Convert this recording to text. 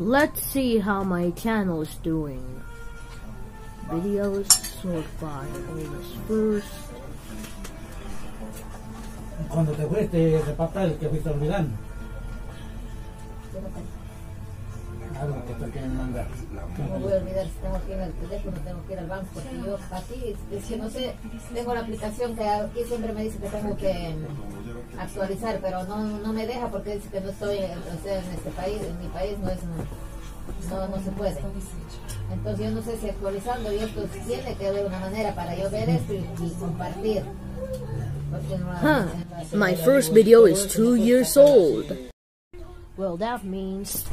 Let's see how my channel is doing. Videos, sort by oldest first. Cuando te fuiste, te repasa el que fuiste olvidando. Algo que te quieren mandar. No voy a olvidar si tengo que ir al teléfono, tengo que ir al banco, porque yo así, es que no sé, tengo la aplicación que aquí siempre me dice que tengo que actualizar, pero no, no me deja porque dice que no estoy o sea, en este país, en mi país no es, no, no se puede. Entonces yo no sé si actualizando y esto tiene que haber una manera para yo ver esto y, y compartir. Huh. My first video is two years old. Well, that means